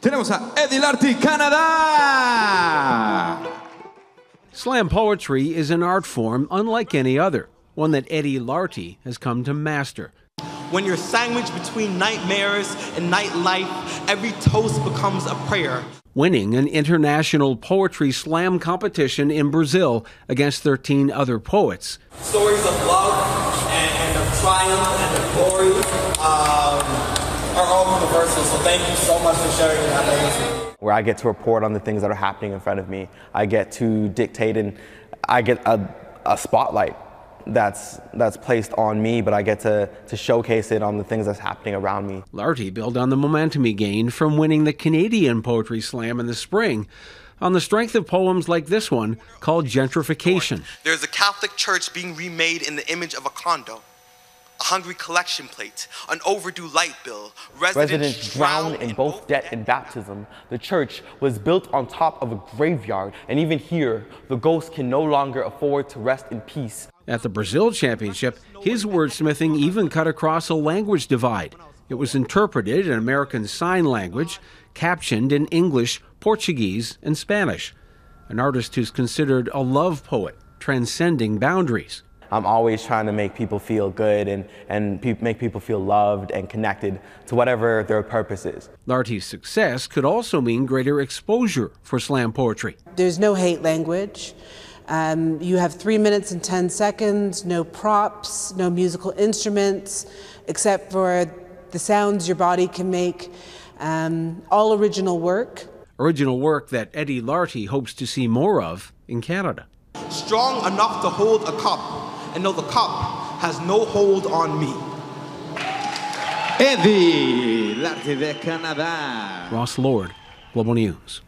Tenemos a Eddie Lartey, Canadá. Slam poetry is an art form unlike any other, one that Eddie Lartey has come to master. When you're sandwiched between nightmares and nightlife, every toast becomes a prayer. Winning an international poetry slam competition in Brazil against 13 other poets. Stories of love and, and of triumph and of glory um, are all universal, so thank you so much for sharing that where I get to report on the things that are happening in front of me. I get to dictate and I get a, a spotlight that's that's placed on me, but I get to, to showcase it on the things that's happening around me. Lartey built on the momentum he gained from winning the Canadian Poetry Slam in the spring on the strength of poems like this one called Gentrification. There's a Catholic church being remade in the image of a condo a hungry collection plate, an overdue light bill, residents, residents drown in both debt and baptism. The church was built on top of a graveyard, and even here, the ghost can no longer afford to rest in peace. At the Brazil Championship, his wordsmithing even cut across a language divide. It was interpreted in American Sign Language, captioned in English, Portuguese, and Spanish. An artist who's considered a love poet, transcending boundaries. I'm always trying to make people feel good and, and pe make people feel loved and connected to whatever their purpose is. Lartey's success could also mean greater exposure for slam poetry. There's no hate language. Um, you have three minutes and 10 seconds, no props, no musical instruments, except for the sounds your body can make. Um, all original work. Original work that Eddie Lartey hopes to see more of in Canada. Strong enough to hold a cup and know the cup has no hold on me. Eddie Lartey de Canadá. Ross Lord, Global News.